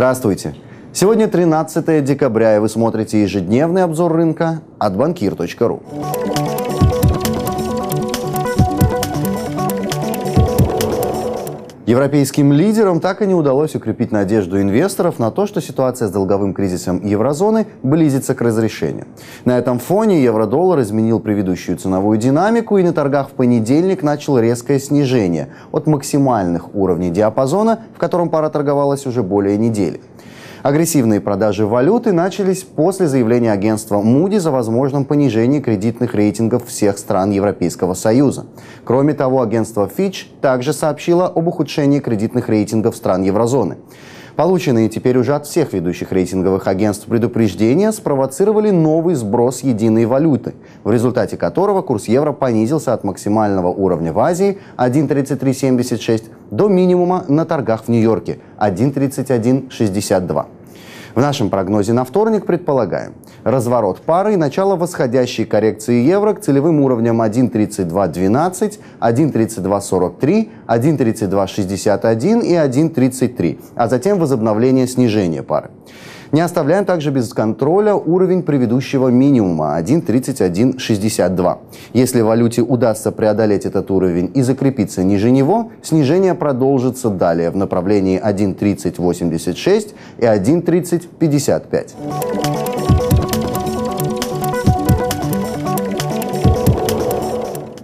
Здравствуйте! Сегодня 13 декабря, и вы смотрите ежедневный обзор рынка от банкир.ру. Европейским лидерам так и не удалось укрепить надежду инвесторов на то, что ситуация с долговым кризисом еврозоны близится к разрешению. На этом фоне евро-доллар изменил предыдущую ценовую динамику и на торгах в понедельник начал резкое снижение от максимальных уровней диапазона, в котором пара торговалась уже более недели. Агрессивные продажи валюты начались после заявления агентства Moody's о возможном понижении кредитных рейтингов всех стран Европейского Союза. Кроме того, агентство Fitch также сообщило об ухудшении кредитных рейтингов стран еврозоны. Полученные теперь уже от всех ведущих рейтинговых агентств предупреждения спровоцировали новый сброс единой валюты, в результате которого курс евро понизился от максимального уровня в Азии 1.3376 до минимума на торгах в Нью-Йорке 1.3162. В нашем прогнозе на вторник предполагаем разворот пары и начало восходящей коррекции евро к целевым уровням 1.3212, 1.3243, 1.3261 и 1.33, а затем возобновление снижения пары. Не оставляем также без контроля уровень предыдущего минимума 1.3162. Если валюте удастся преодолеть этот уровень и закрепиться ниже него, снижение продолжится далее в направлении 1.3086 и 1.3055.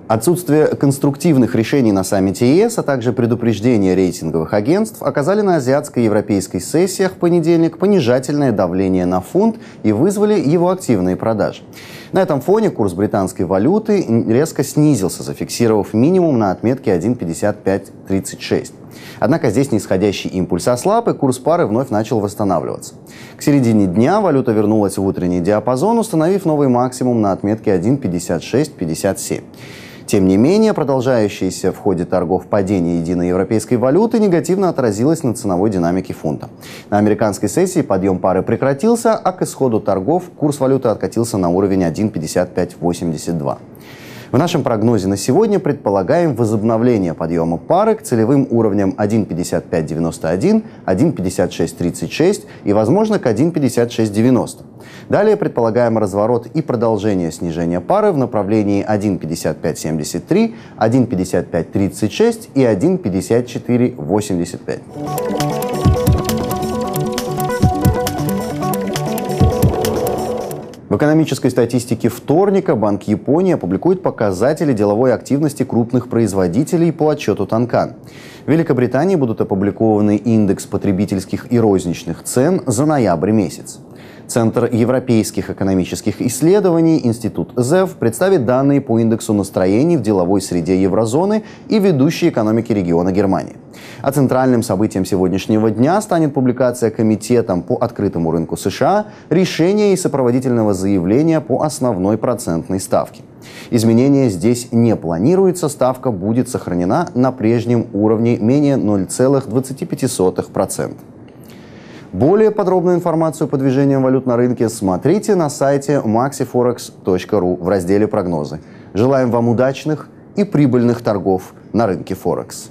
Отсутствие конструктивных решений на саммите ЕС, а также предупреждение рейтинговых агентств оказали на азиатско европейской сессиях в понедельник понижательное давление на фунт и вызвали его активные продажи. На этом фоне курс британской валюты резко снизился, зафиксировав минимум на отметке 1.5536. Однако здесь нисходящий импульс ослаб, и курс пары вновь начал восстанавливаться. К середине дня валюта вернулась в утренний диапазон, установив новый максимум на отметке 1.5657. Тем не менее, продолжающееся в ходе торгов падение единой европейской валюты негативно отразилось на ценовой динамике фунта. На американской сессии подъем пары прекратился, а к исходу торгов курс валюты откатился на уровень 1.5582. В нашем прогнозе на сегодня предполагаем возобновление подъема пары к целевым уровням 1.5591, 1.5636 и, возможно, к 1.5690. Далее предполагаем разворот и продолжение снижения пары в направлении 1.5573, 1.5536 и 1.5485. В экономической статистике вторника Банк Японии опубликует показатели деловой активности крупных производителей по отчету Танкан. В Великобритании будут опубликованы индекс потребительских и розничных цен за ноябрь месяц. Центр европейских экономических исследований, Институт ЗЭВ, представит данные по индексу настроений в деловой среде еврозоны и ведущей экономики региона Германии. А центральным событием сегодняшнего дня станет публикация Комитетом по открытому рынку США решения и сопроводительного заявления по основной процентной ставке. Изменения здесь не планируется, ставка будет сохранена на прежнем уровне менее 0,25%. Более подробную информацию по движениям валют на рынке смотрите на сайте maxiforex.ru в разделе «Прогнозы». Желаем вам удачных и прибыльных торгов на рынке Форекс.